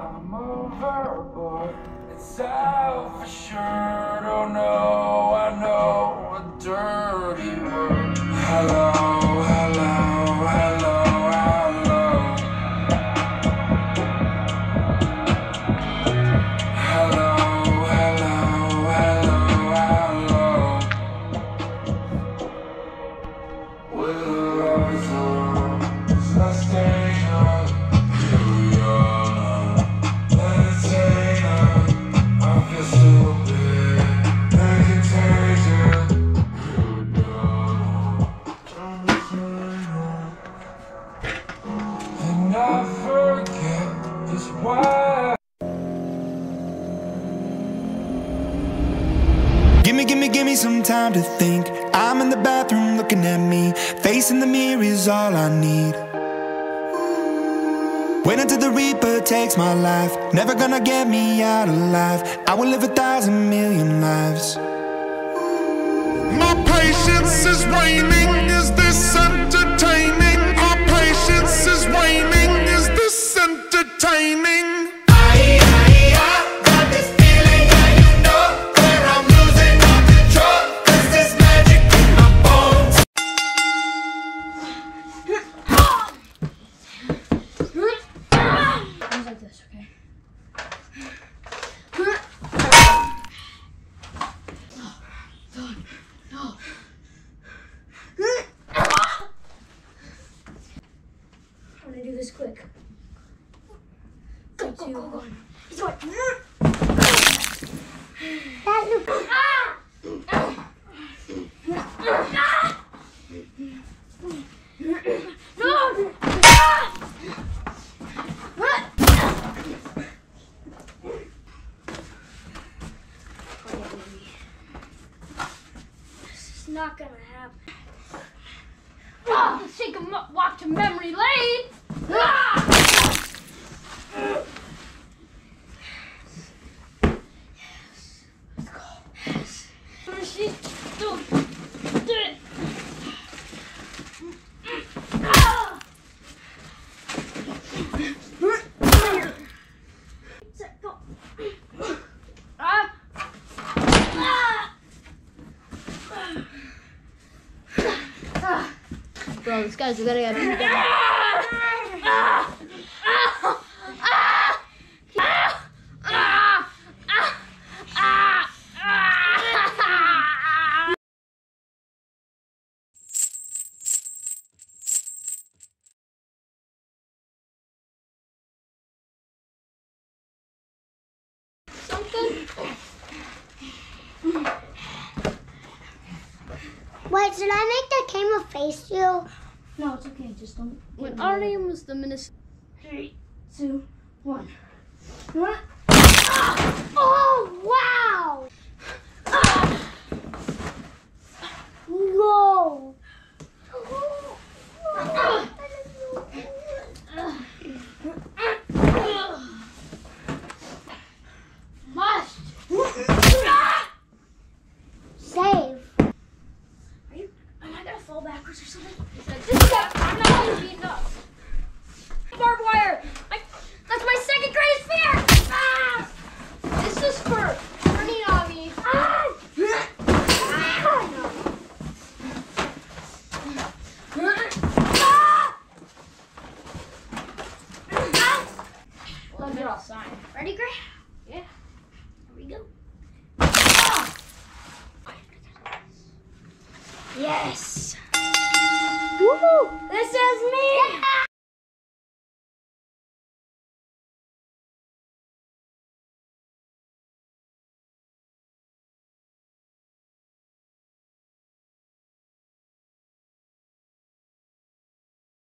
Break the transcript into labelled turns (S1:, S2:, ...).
S1: I'm overboard. It's out for sure. Don't oh know.
S2: Gimme, gimme some time to think. I'm in the bathroom looking at me. Facing the mirror is all I need. Wait until the Reaper takes my life. Never gonna get me out alive. I will live a thousand million lives.
S3: My patience is waning.
S4: I'm gonna do this quick. Three, two, one. He's going. No! This is not gonna happen. Oh, take a walk to memory lane.
S5: Bro, this guy's gotta get him.
S6: Wait, should I make the camera face you?
S4: No, it's okay. Just don't.
S5: When our name was the minister.
S4: Three, two, one.
S6: Oh,
S4: This I'm not gonna beaten up. Barbed wire. That's my second greatest fear. Ah! This is for turning on me. Ah! Me. Ready, Gray? Yeah. Here we go. Ah! Yes. This is me.